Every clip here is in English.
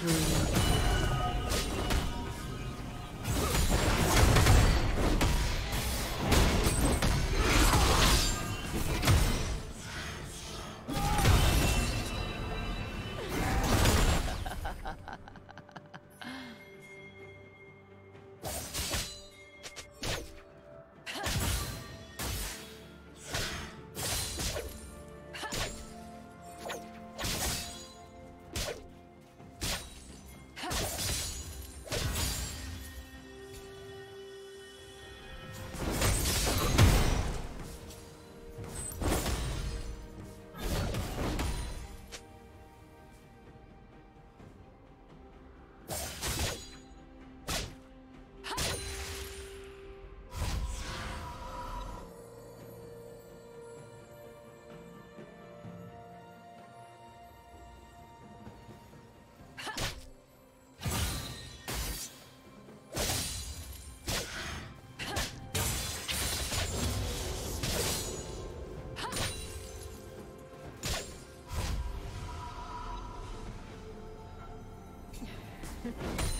Killing spree.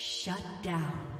Shut down.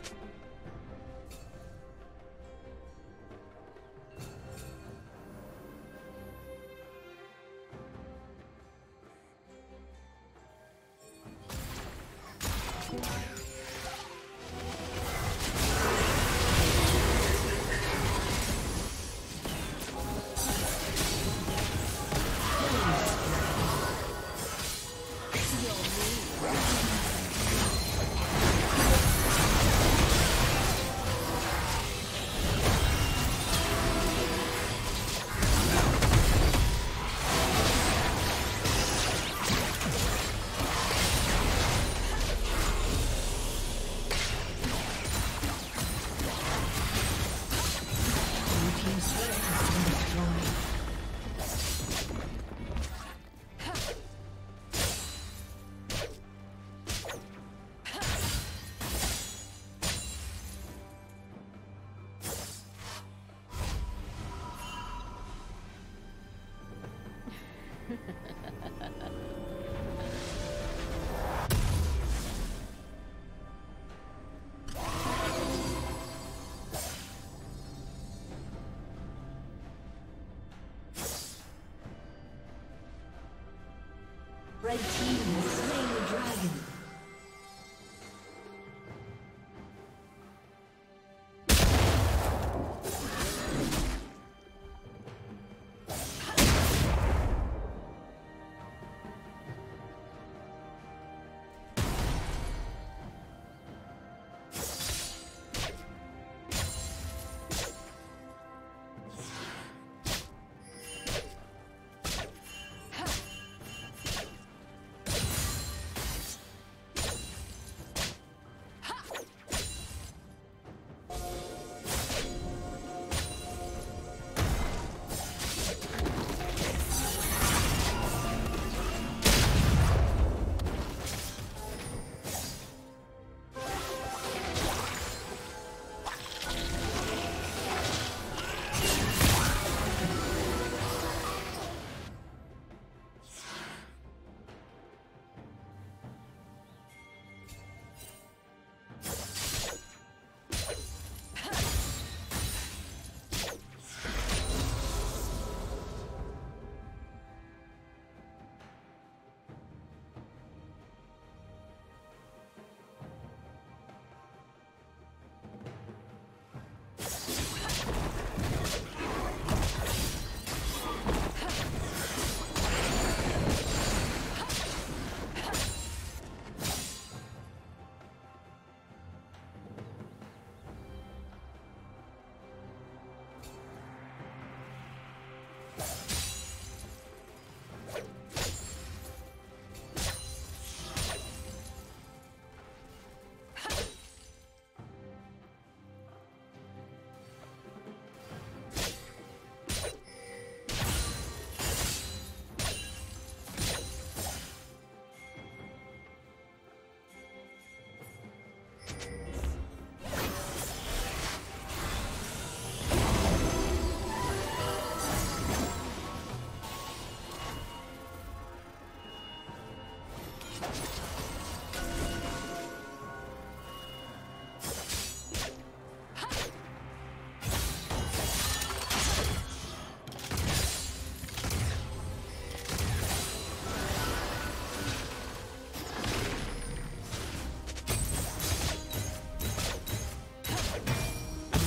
Red team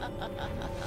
哈哈哈哈哈